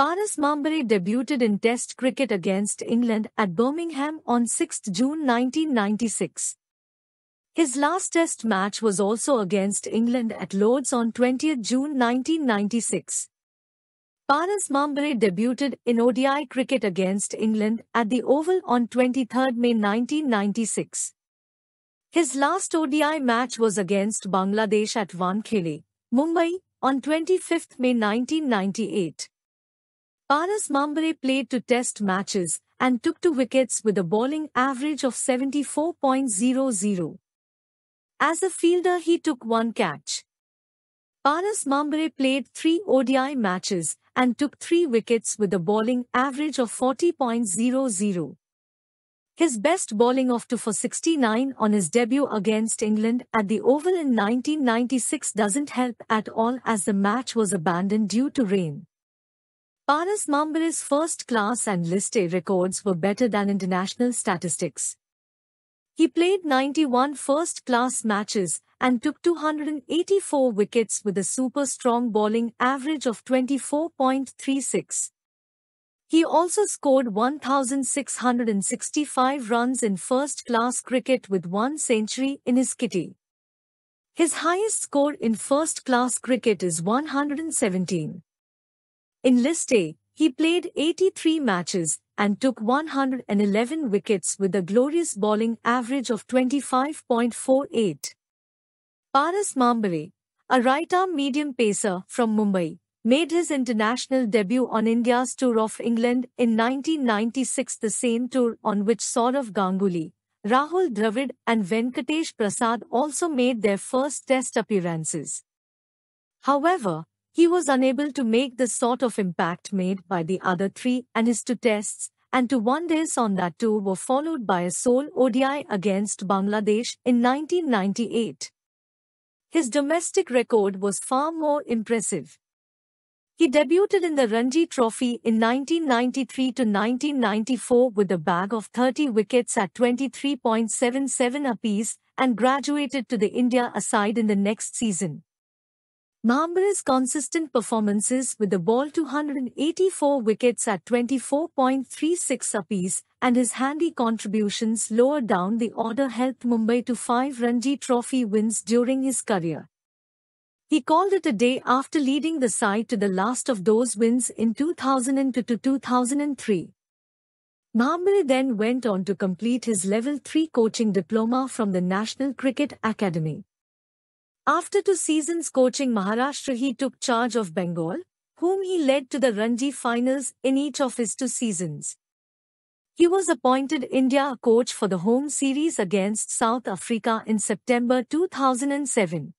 Paras Mhambrey debuted in Test cricket against England at Birmingham on 6 June 1996. His last Test match was also against England at Lords on 20 June 1996. Paras Mhambrey debuted in ODI cricket against England at the Oval on 23 May 1996. His last ODI match was against Bangladesh at Wankhede, Mumbai, on 25 May 1998. Paras Mhambrey played two test matches and took two wickets with a bowling average of 74.00. As a fielder he took one catch. Paras Mhambrey played three ODI matches and took three wickets with a bowling average of 40.00. His best bowling of 2 for 69 on his debut against England at the Oval in 1996 doesn't help at all as the match was abandoned due to rain. Paras Mhambrey's first class and list A records were better than international statistics. He played 91 first-class matches and took 284 wickets with a super strong bowling average of 24.36. He also scored 1,665 runs in first-class cricket with one century in his kitty. His highest score in first-class cricket is 117. In List A, he played 83 matches and took 111 wickets with a glorious bowling average of 25.48. Paras Mhambrey, a right-arm medium pacer from Mumbai, made his international debut on India's tour of England in 1996 the same tour on which Sourav Ganguly, Rahul Dravid and Venkatesh Prasad also made their first test appearances. However, he was unable to make the sort of impact made by the other three and his two tests and two one-days on that tour were followed by a sole ODI against Bangladesh in 1998. His domestic record was far more impressive. He debuted in the Ranji Trophy in 1993 to 1994 with a bag of 30 wickets at 23.77 apiece and graduated to the India side in the next season. Mhambrey's consistent performances with the ball 284 wickets at 24.36 apiece and his handy contributions lower down the order helped Mumbai to five Ranji Trophy wins during his career. He called it a day after leading the side to the last of those wins in 2002 to 2003. Mhambrey then went on to complete his Level 3 coaching diploma from the National Cricket Academy. After two seasons coaching Maharashtra he took charge of Bengal, whom he led to the Ranji finals in each of his two seasons. He was appointed India coach for the home series against South Africa in September 2007.